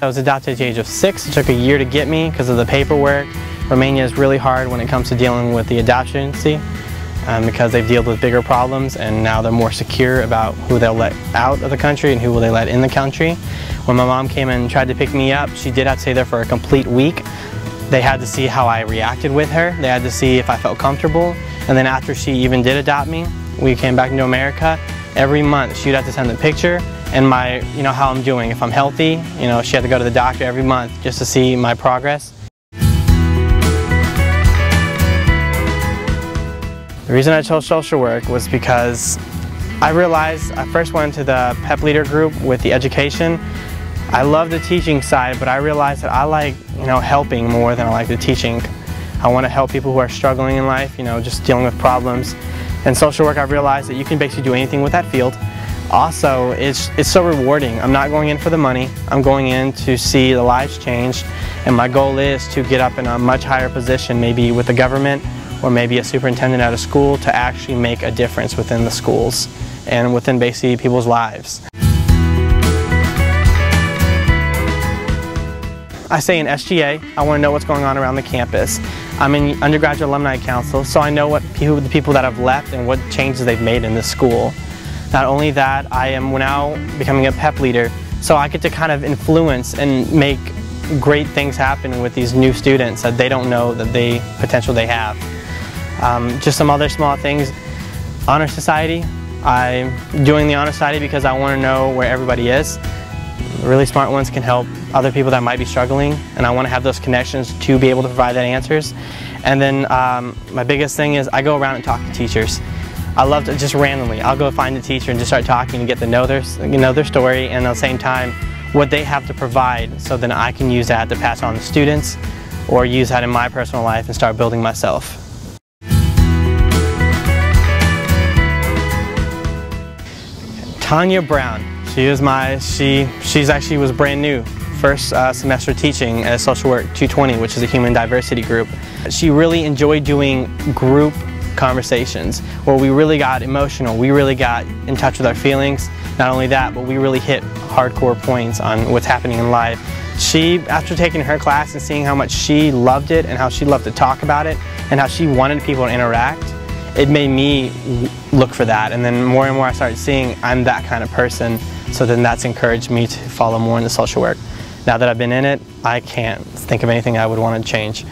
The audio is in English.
I was adopted at the age of six. It took a year to get me because of the paperwork. Romania is really hard when it comes to dealing with the adoption agency um, because they've dealt with bigger problems and now they're more secure about who they'll let out of the country and who will they let in the country. When my mom came and tried to pick me up, she did have to stay there for a complete week. They had to see how I reacted with her. They had to see if I felt comfortable. And then after she even did adopt me, we came back into America. Every month she'd have to send a picture and my, you know, how I'm doing. If I'm healthy, you know, she had to go to the doctor every month just to see my progress. The reason I chose social work was because I realized I first went to the PEP leader group with the education. I love the teaching side, but I realized that I like, you know, helping more than I like the teaching. I want to help people who are struggling in life, you know, just dealing with problems. And social work, I've realized that you can basically do anything with that field. Also, it's, it's so rewarding. I'm not going in for the money. I'm going in to see the lives change. And my goal is to get up in a much higher position, maybe with the government or maybe a superintendent at a school to actually make a difference within the schools and within basically people's lives. I say in SGA, I want to know what's going on around the campus. I'm in Undergraduate Alumni Council, so I know what people, the people that have left and what changes they've made in this school. Not only that, I am now becoming a PEP leader, so I get to kind of influence and make great things happen with these new students that they don't know that the potential they have. Um, just some other small things. Honor Society. I'm doing the Honor Society because I want to know where everybody is. Really smart ones can help other people that might be struggling and I want to have those connections to be able to provide that answers. And then um, my biggest thing is I go around and talk to teachers. I love to just randomly, I'll go find a teacher and just start talking and get to know their, you know, their story and at the same time what they have to provide so then I can use that to pass on to students or use that in my personal life and start building myself. Tanya Brown, she is my, she, she's actually was brand new first uh, semester teaching at Social Work 220, which is a human diversity group. She really enjoyed doing group conversations where we really got emotional, we really got in touch with our feelings. Not only that, but we really hit hardcore points on what's happening in life. She, after taking her class and seeing how much she loved it and how she loved to talk about it and how she wanted people to interact, it made me look for that. And then more and more I started seeing I'm that kind of person. So then that's encouraged me to follow more into social work. Now that I've been in it, I can't think of anything I would want to change.